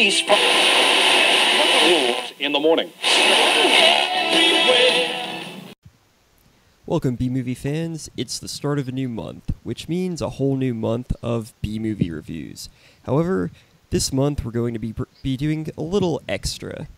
police from in the morning. Welcome, B movie fans. It's the start of a new month, which means a whole new month of B movie reviews. However, this month we're going to be, be doing a little extra.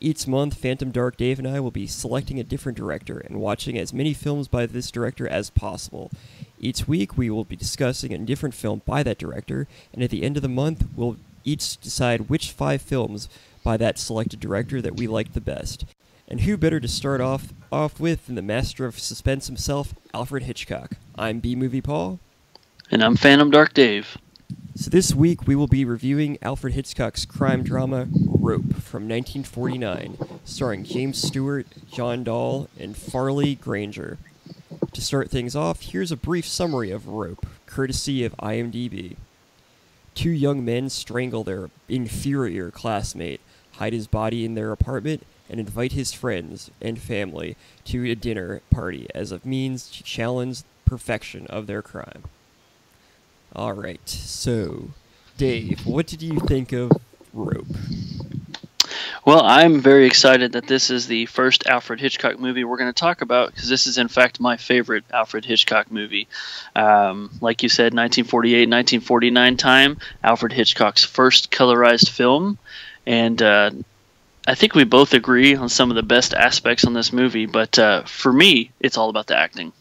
Each month, Phantom Dark Dave and I will be selecting a different director and watching as many films by this director as possible. Each week, we will be discussing a different film by that director, and at the end of the month, we'll each decide which five films by that selected director that we liked the best. And who better to start off off with than the master of suspense himself, Alfred Hitchcock? I'm B Movie Paul. And I'm Phantom Dark Dave. So this week we will be reviewing Alfred Hitchcock's crime drama Rope from 1949, starring James Stewart, John Dall, and Farley Granger. To start things off, here's a brief summary of Rope, courtesy of IMDb. Two young men strangle their inferior classmate, hide his body in their apartment, and invite his friends and family to a dinner party as a means to challenge perfection of their crime. All right, so Dave, what did you think of Rope? Well, I'm very excited that this is the first Alfred Hitchcock movie we're going to talk about because this is, in fact, my favorite Alfred Hitchcock movie. Um, like you said, 1948, 1949 time, Alfred Hitchcock's first colorized film. And uh, I think we both agree on some of the best aspects on this movie, but uh, for me, it's all about the acting.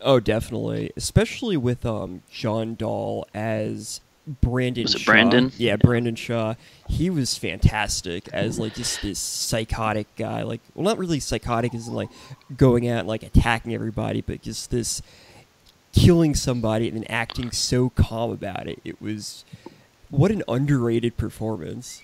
Oh, definitely, especially with um, John Dall as Brandon. Was it Shaw. Brandon? Yeah, Brandon Shaw. He was fantastic as like just this psychotic guy. Like, well, not really psychotic, as in like going out and like attacking everybody, but just this killing somebody and then acting so calm about it. It was what an underrated performance.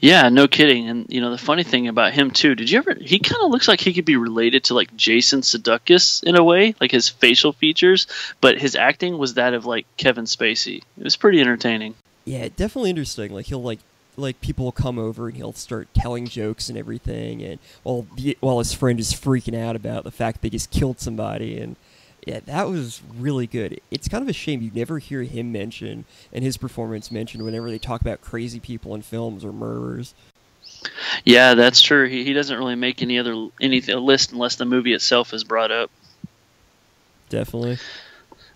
Yeah, no kidding. And you know the funny thing about him too. Did you ever? He kind of looks like he could be related to like Jason Sudeikis in a way, like his facial features. But his acting was that of like Kevin Spacey. It was pretty entertaining. Yeah, definitely interesting. Like he'll like like people will come over and he'll start telling jokes and everything, and while while his friend is freaking out about the fact they just killed somebody, and yeah, that was really good. It's kind of a shame you never hear him mention and his performance mentioned whenever they talk about crazy people in films or murderers. Yeah, that's true. He, he doesn't really make any other any list unless the movie itself is brought up. Definitely.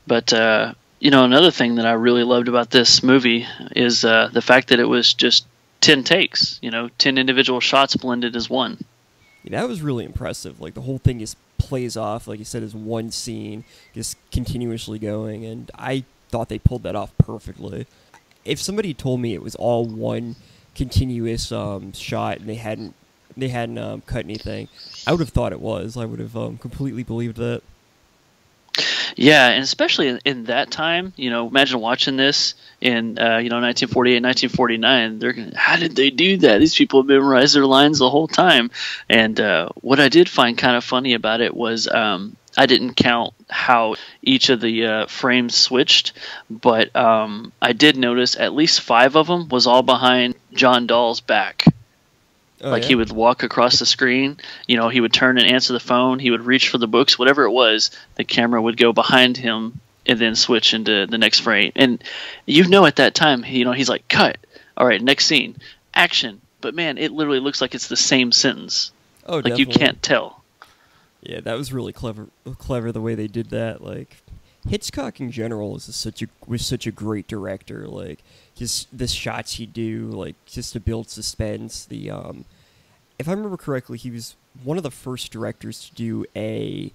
But uh, you know, another thing that I really loved about this movie is uh, the fact that it was just ten takes. You know, ten individual shots blended as one. Yeah, that was really impressive. Like the whole thing is plays off, like you said, as one scene, just continuously going, and I thought they pulled that off perfectly. If somebody told me it was all one continuous um, shot and they hadn't they hadn't um, cut anything, I would have thought it was. I would have um, completely believed that. Yeah, and especially in, that time, you know, imagine watching this in uh, you know 1948, 1949. They're gonna, how did they do that? These people memorized their lines the whole time. And uh, what I did find kind of funny about it was um, I didn't count how each of the uh, frames switched, but um, I did notice at least five of them was all behind John Dall's back. Oh, like yeah? he would walk across the screen, you know, he would turn and answer the phone, he would reach for the books, whatever it was, the camera would go behind him and then switch into the next frame. And you know at that time, you know, he's like, cut. All right, next scene, action. But man, it literally looks like it's the same sentence. Oh, like definitely. you can't tell. Yeah, that was really clever. Clever the way they did that. Like Hitchcock in general is such a was such a great director. Like just the shots he do, like just to build suspense. The um, if I remember correctly, he was one of the first directors to do a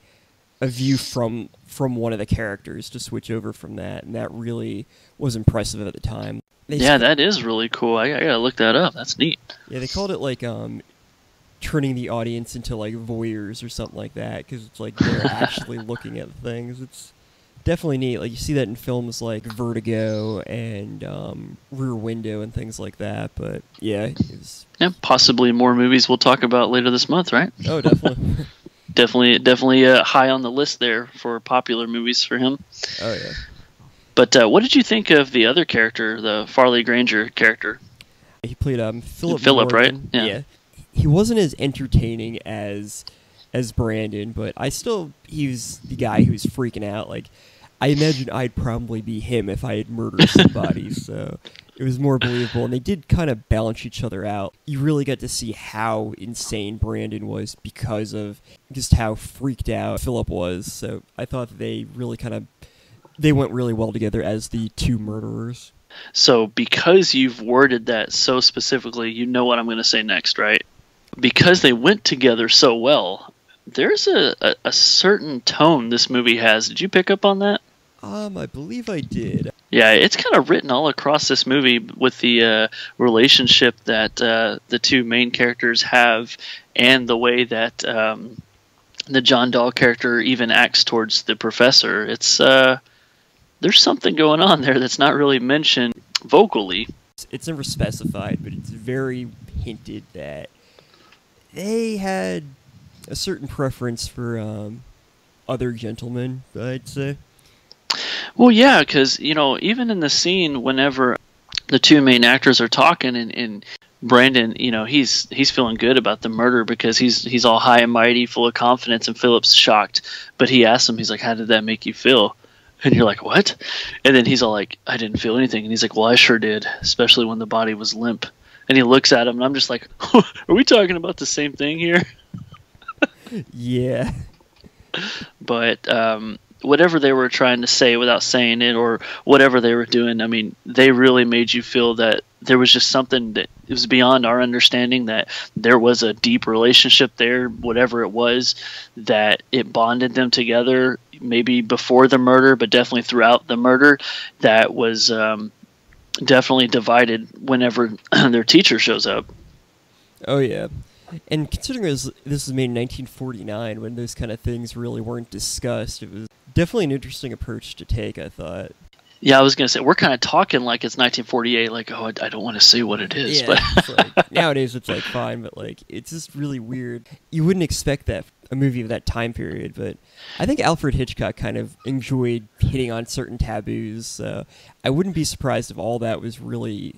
a view from from one of the characters to switch over from that, and that really was impressive at the time. They yeah, that is really cool. I, I, gotta look that up. That's neat. Yeah, they called it like um, turning the audience into like voyeurs or something like that because it's like they're actually looking at things. It's definitely neat. Like you see that in films like Vertigo and um, Rear Window and things like that. But yeah, was... yeah, possibly more movies we'll talk about later this month, right? Oh, definitely. definitely, definitely uh, high on the list there for popular movies for him. Oh yeah. But uh, what did you think of the other character, the Farley Granger character? He played um Philip. Philip, right? Yeah. yeah. He wasn't as entertaining as as Brandon, but I still he was the guy who was freaking out. Like I imagine I'd probably be him if I had murdered somebody. so it was more believable, and they did kind of balance each other out. You really got to see how insane Brandon was because of just how freaked out Philip was. So I thought they really kind of they went really well together as the two murderers. So because you've worded that so specifically, you know what I'm going to say next, right? Because they went together so well, there's a, a, a certain tone this movie has. Did you pick up on that? Um, I believe I did. Yeah, it's kind of written all across this movie with the uh, relationship that uh, the two main characters have, and the way that um, the John Dall character even acts towards the professor. It's uh, there's something going on there that's not really mentioned vocally. It's never specified, but it's very hinted that they had a certain preference for um, other gentlemen. I'd say. Well, yeah, because you know, even in the scene, whenever the two main actors are talking, and, and Brandon, you know, he's he's feeling good about the murder because he's he's all high and mighty, full of confidence, and Philip's shocked. But he asks him, he's like, "How did that make you feel?" And you're like, "What?" And then he's all like, "I didn't feel anything," and he's like, "Well, I sure did, especially when the body was limp." And he looks at him, and I'm just like, "Are we talking about the same thing here?" yeah. But um, whatever they were trying to say without saying it or whatever they were doing i mean they really made you feel that there was just something that it was beyond our understanding that there was a deep relationship there whatever it was that it bonded them together maybe before the murder but definitely throughout the murder that was um, definitely divided whenever their teacher shows up. Oh yeah. And considering this, this was made in 1949 when those kind of things really weren't discussed it was definitely an interesting approach to take. I thought. Yeah, I was gonna say we're kind of talking like it's 1948. Like, oh, I, don't want to say what it is. Yeah, but like, nowadays it's like fine, but like it's just really weird. You wouldn't expect that a movie of that time period, but I think Alfred Hitchcock kind of enjoyed hitting on certain taboos. So I wouldn't be surprised if all that was really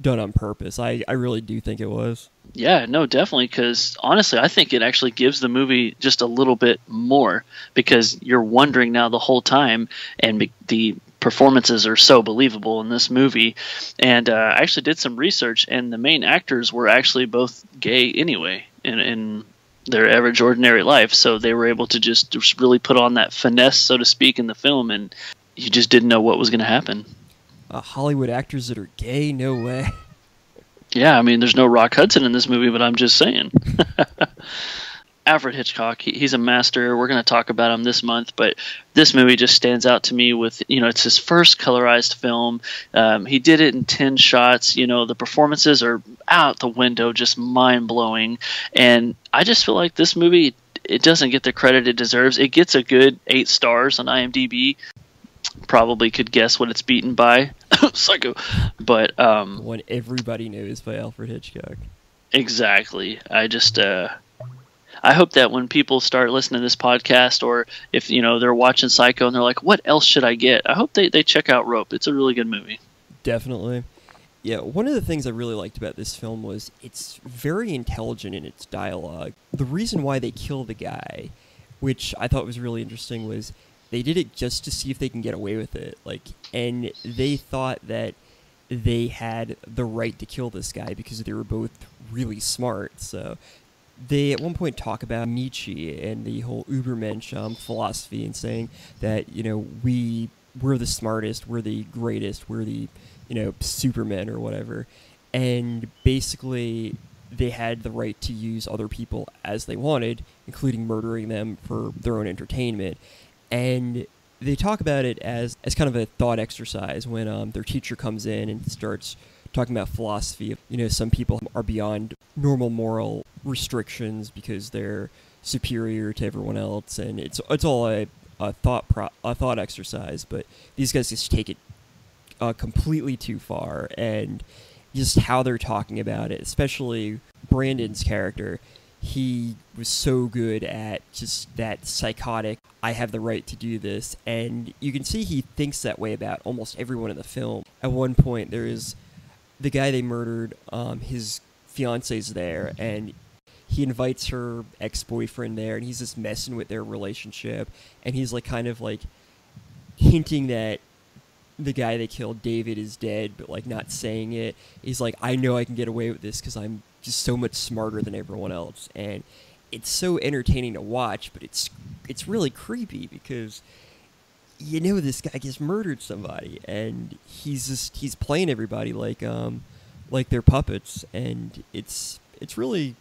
done on purpose. I, I really do think it was. Yeah, no, definitely. Because honestly, I think it actually gives the movie just a little bit more because you're wondering now the whole time, and the performances are so believable in this movie. And uh, I actually did some research, and the main actors were actually both gay anyway in, in their average ordinary life. So they were able to just, just really put on that finesse, so to speak, in the film, and you just didn't know what was going to happen uh, Hollywood actors that are gay? No way. Yeah, I mean, there's no Rock Hudson in this movie, but I'm just saying. Alfred Hitchcock, he, he's a master. We're going to talk about him this month, but this movie just stands out to me with, you know, it's his first colorized film. Um, he did it in 10 shots. You know, the performances are out the window, just mind blowing. And I just feel like this movie, it doesn't get the credit it deserves. It gets a good eight stars on IMDb, probably could guess what it's beaten by. Psycho. But um one everybody knows by Alfred Hitchcock. Exactly. I just uh I hope that when people start listening to this podcast or if you know they're watching Psycho and they're like, what else should I get? I hope they, they check out Rope. It's a really good movie. Definitely. Yeah, one of the things I really liked about this film was it's very intelligent in its dialogue. The reason why they kill the guy, which I thought was really interesting, was they did it just to see if they can get away with it. Like, and they thought that they had the right to kill this guy because they were both really smart. So they at one point talk about Nietzsche and the whole Übermensch um, philosophy and saying that you know we we're the smartest, we're the greatest, we're the you know Supermen or whatever, and basically they had the right to use other people as they wanted, including murdering them for their own entertainment and they talk about it as as kind of a thought exercise when um, their teacher comes in and starts talking about philosophy. You know, some people are beyond normal moral restrictions because they're superior to everyone else, and it's it's all a, a thought pro- a thought exercise. But these guys just take it uh, completely too far, and just how they're talking about it, especially Brandon's character he was so good at just that psychotic i have the right to do this and you can see he thinks that way about almost everyone in the film at one point there is the guy they murdered um, his fiance's there and he invites her ex-boyfriend there and he's just messing with their relationship and he's like kind of like hinting that the guy they killed, David, is dead, but like not saying it. He's like, I know I can get away with this because I'm just so much smarter than everyone else, and it's so entertaining to watch. But it's it's really creepy because you know this guy just murdered somebody, and he's just he's playing everybody like um like they're puppets, and it's it's really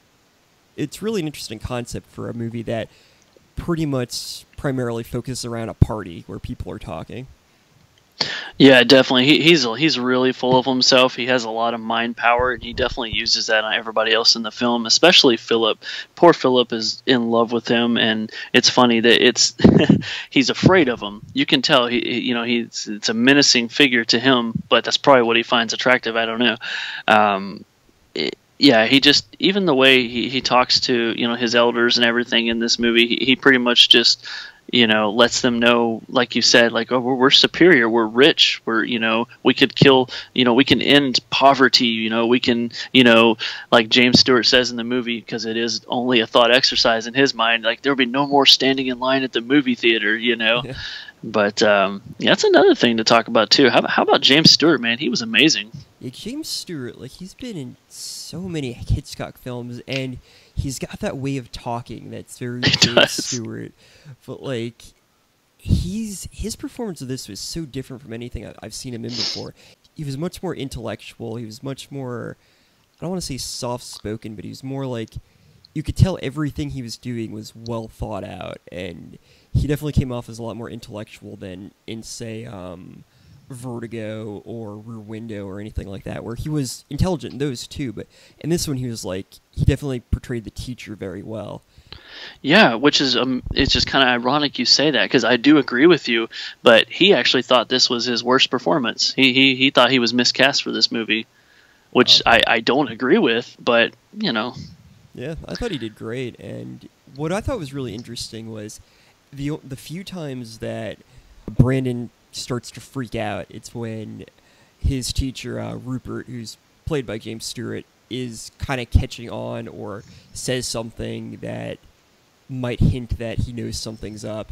it's really an interesting concept for a movie that pretty much primarily focuses around a party where people are talking. Yeah, definitely. He, he's he's really full of himself. He has a lot of mind power, and he definitely uses that on everybody else in the film, especially Philip. Poor Philip is in love with him, and it's funny that it's he's afraid of him. You can tell he, you know, he's it's a menacing figure to him, but that's probably what he finds attractive. I don't know. Um, it, yeah, he just even the way he, he talks to you know his elders and everything in this movie, he, he pretty much just you know lets them know like you said like oh we're, we're, superior we're rich we're you know we could kill you know we can end poverty you know we can you know like james stewart says in the movie because it is only a thought exercise in his mind like there'll be no more standing in line at the movie theater you know? Yeah. but um, yeah, that's another thing to talk about too. How, how about james stewart man? He was amazing. Yeah, james stewart like he's been in so many hitchcock films and he's got that way of talking that's very Stewart, but like he's his performance of this was so different from anything I've seen him in before. He was much more intellectual. He was much more I don't want to say soft spoken, but he was more like you could tell everything he was doing was well thought out, and he definitely came off as a lot more intellectual than in say um, Vertigo or Rear Window or anything like that, where he was intelligent in those too. But in this one, he was like he definitely portrayed the teacher very well. Yeah, which is um, it's just kind of ironic you say that because I do agree with you, but he actually thought this was his worst performance. He he he thought he was miscast for this movie, which oh. I I don't agree with, but you know. Yeah, I thought he did great, and what I thought was really interesting was the the few times that Brandon starts to freak out. It's when his teacher, uh, Rupert, who's played by James Stewart, is kind of catching on or says something that might hint that he knows something's up.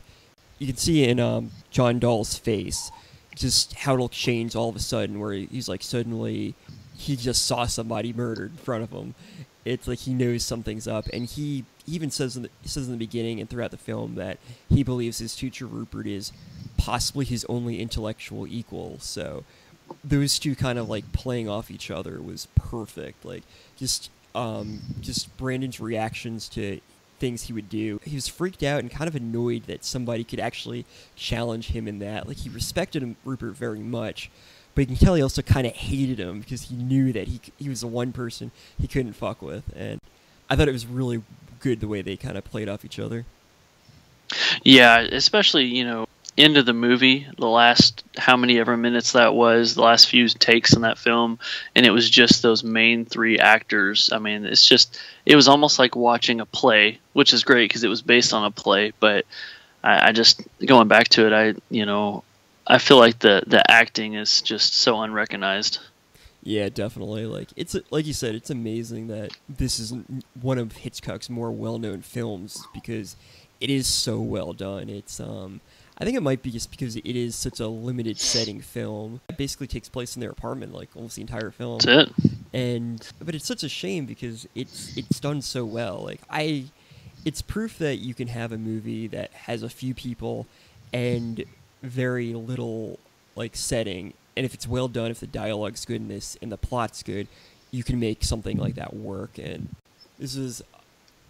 You can see in um, John Dall's face just how it'll change all of a sudden, where he's like suddenly he just saw somebody murdered in front of him. It's like he knows something's up, and he even says in the, says in the beginning and throughout the film that he believes his teacher Rupert is possibly his only intellectual equal. So those two kind of like playing off each other was perfect. Like just um, just Brandon's reactions to things he would do. He was freaked out and kind of annoyed that somebody could actually challenge him in that. Like he respected him, Rupert very much, but you can tell he also kind of hated him because he knew that he he was the one person he couldn't fuck with. And I thought it was really good the way they kind of played off each other. Yeah, especially you know end of the movie, the last how many ever minutes that was, the last few takes in that film, and it was just those main three actors. I mean, it's just it was almost like watching a play, which is great because it was based on a play. But I, I just going back to it, I you know I feel like the the acting is just so unrecognized. Yeah, definitely. Like it's like you said, it's amazing that this is one of Hitchcock's more well-known films because it is so well done. It's um I think it might be just because it is such a limited setting film. It basically takes place in their apartment, like almost the entire film. That's it. And but it's such a shame because it's it's done so well. Like I, it's proof that you can have a movie that has a few people and very little like setting, and if it's well done, if the dialogue's good and this and the plot's good, you can make something like that work. And this is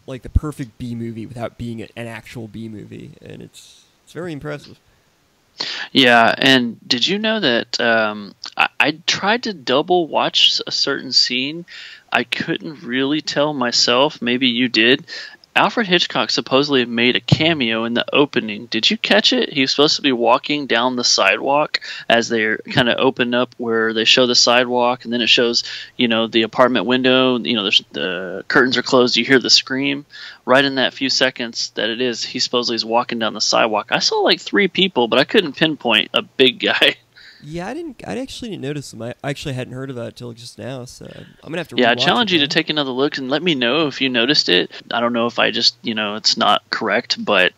like the perfect B movie without being an actual B movie, and it's it's very impressive. Yeah, and did you know that um, I, I, tried to double watch a certain scene? I couldn't really tell myself. Maybe you did. Alfred Hitchcock supposedly made a cameo in the opening. Did you catch it? He was supposed to be walking down the sidewalk as they kind of open up where they show the sidewalk, and then it shows, you know, the apartment window. You know, the curtains are closed. You hear the scream. Right in that few seconds that it is, he supposedly is walking down the sidewalk. I saw like three people, but I couldn't pinpoint a big guy. Yeah, I didn't. I actually didn't notice them. I actually hadn't heard of that until just now. So I'm gonna have to. Yeah, I challenge you to take another look and let me know if you noticed it. I don't know if I just, you know, it's not correct, but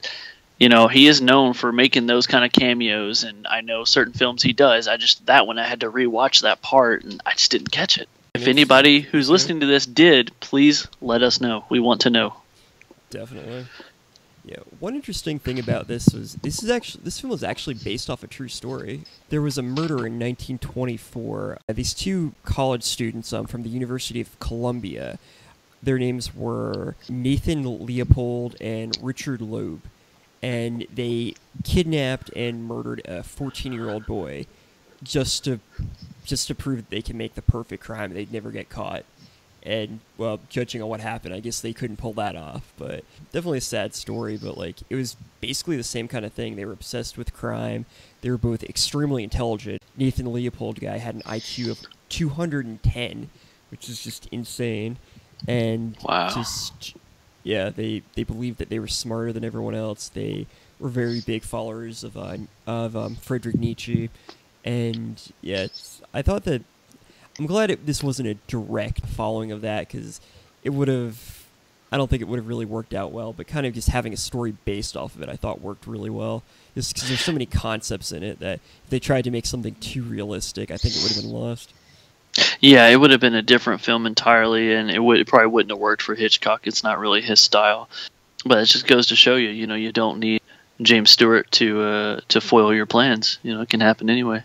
you know, he is known for making those kind of cameos, and I know certain films he does. I just that one I had to rewatch that part, and I just didn't catch it. If anybody who's listening to this did, please let us know. We want to know. Definitely. Yeah. One interesting thing about this was this is actually this film was actually based off a true story. There was a murder in 1924. Uh, these two college students um, from the University of Columbia. Their names were Nathan Leopold and Richard Loeb, and they kidnapped and murdered a 14-year-old boy just to just to prove that they can make the perfect crime. They'd never get caught and well judging on what happened i guess they couldn't pull that off but definitely a sad story but like it was basically the same kind of thing. They were obsessed with crime. They were both extremely intelligent. Nathan leopold guy had an iq of 210 which is just insane. And Wow. just yeah they they believed that they were smarter than everyone else. They were very big followers of uh, of um, Friedrich Nietzsche. And yeah it's, i thought that I'm glad it, this wasn't a direct following of that because it would have. I don't think it would have really worked out well, but kind of just having a story based off of it, I thought worked really well. Just because there's so many concepts in it that if they tried to make something too realistic, I think it would have been lost. Yeah, it would have been a different film entirely, and it would it probably wouldn't have worked for Hitchcock. It's not really his style, but it just goes to show you, you know, you don't need James Stewart to uh, to foil your plans. You know, it can happen anyway.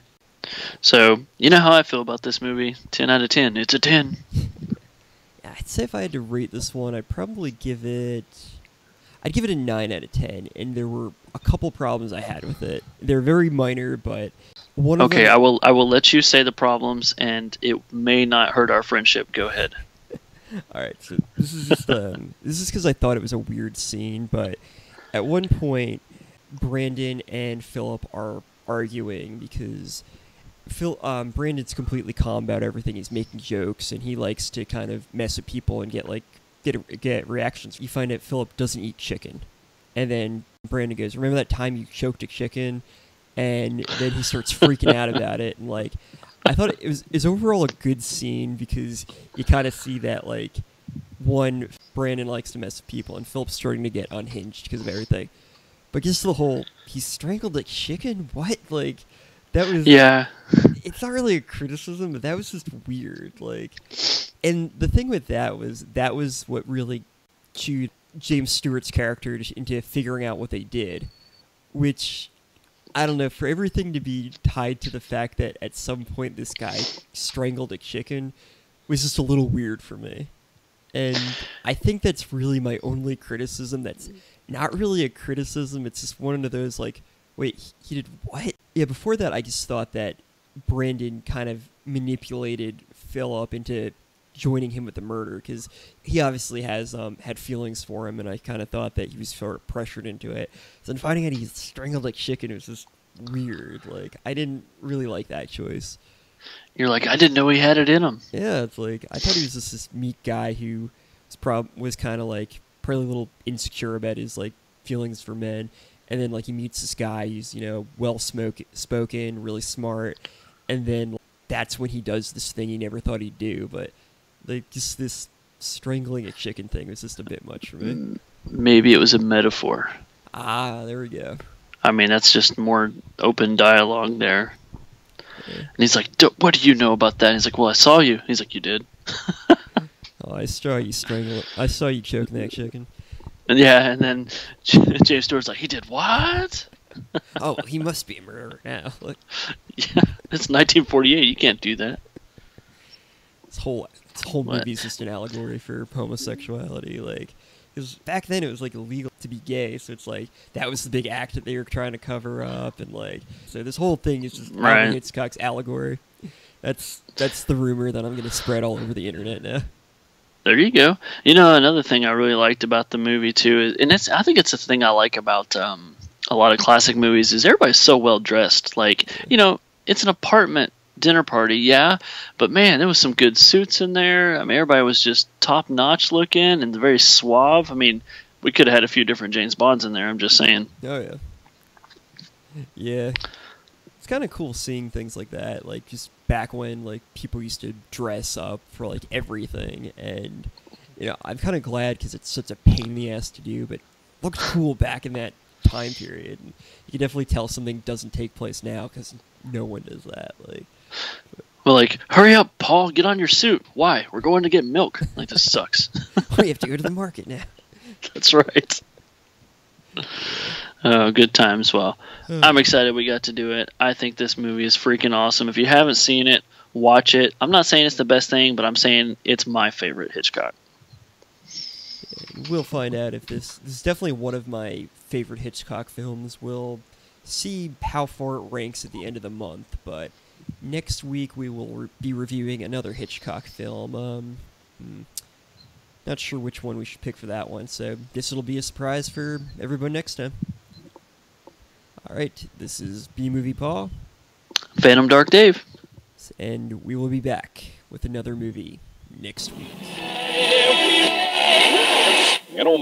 So you know how I feel about this movie. Ten out of ten. It's a ten. Yeah, I'd say if I had to rate this one, I'd probably give it. I'd give it a nine out of ten, and there were a couple problems I had with it. They're very minor, but one of Okay, them. I will I will let you say the problems, and it may not hurt our friendship. Go ahead. All right, so this is just um, this is because I thought it was a weird scene, but at one point, Brandon and Philip are arguing because Phil um, Brandon's completely calm about everything. He's making jokes and he likes to kind of mess with people and get like get get reactions. You find out Philip doesn't eat chicken, and then Brandon goes, "Remember that time you choked a chicken?" And then he starts freaking out about it and like I thought it was is overall a good scene because you kind of see that like one Brandon likes to mess with people and Philip's starting to get unhinged because of everything. But just the whole he strangled a chicken. What like that was Yeah. It's not really a criticism, but that was just weird. Like, and the thing with that was that was what really chewed James Stewart's character into figuring out what they did, which I don't know, for everything to be tied to the fact that at some point this guy strangled a chicken was just a little weird for me. And I think that's really my only criticism that's not really a criticism, it's just one of those like, wait, he- did what? Yeah, before that I just thought that Brandon kind of manipulated Philip into joining him with the murder because he obviously has um, had feelings for him, and I kind of thought that he was sort of pressured into it. So then finding out he strangled like chicken it was just weird. Like I didn't really like that choice. You're like, I didn't know he had it in him. Yeah, it's like I thought he was just this meek guy who was prob was kind of like probably a little insecure about his like feelings for men, and then like he meets this guy who's you know well smoke spoken, really smart, and then that's when he does this thing he never thought he'd do. But like just this strangling a chicken thing was just a bit much for me. Maybe it was a metaphor. Ah, there we go. I mean, that's just more open dialogue there. Yeah. And he's like, "D- "What do you know about that?" And he's like, "Well, I saw you." He's like, "You did?" Oh, I saw you strangle. I saw you choking that chicken. And yeah, and then James Stewart's like, "He did what?" Oh, he must be a murderer now. Look, Yeah, it's 1948. You can't do that. this whole this whole What? movie is just an allegory for homosexuality. Like, because back then it was like illegal to be gay, so it's like that was the big act that they were trying to cover up, and like so this whole thing is just Right. Hitchcock's allegory. That's that's the rumor that I'm going to spread all over the internet now. There you go. You know, another thing I really liked about the movie too, is, and it's I think it's a thing I like about um, a lot of classic movies is everybody's so well dressed. Like, you know, it's an apartment dinner party, yeah, but man, there was some good suits in there. I mean, everybody was just top notch looking and very suave. I mean, we could have had a few different James Bonds in there. I'm just saying. Oh yeah, yeah. It's kind of cool seeing things like that. Like just back when like people used to dress up for like everything, and you know I'm kind of glad because it's such a pain in the ass to do, but looked cool back in that time period. And you can definitely tell something doesn't take place now because no one does that. Like, Well, like, hurry up, Paul, get on your suit. Why? We're going to get milk. Like, this sucks. we have to go to the market now. That's right. Oh, good times. Well, I'm excited we got to do it. I think this movie is freaking awesome. If you haven't seen it, watch it. I'm not saying it's the best thing, but I'm saying it's my favorite Hitchcock. We'll find out if this this is definitely one of my favorite Hitchcock films. We'll see how far it ranks at the end of the month, but next week we will re- be reviewing another Hitchcock film. Um, hmm, not sure which one we should pick for that one, so guess it'll be a surprise for everyone next time. All right, this is B Movie Paul, Phantom Dark Dave. and we will be back with another movie next week. You know,